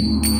Mm-hmm.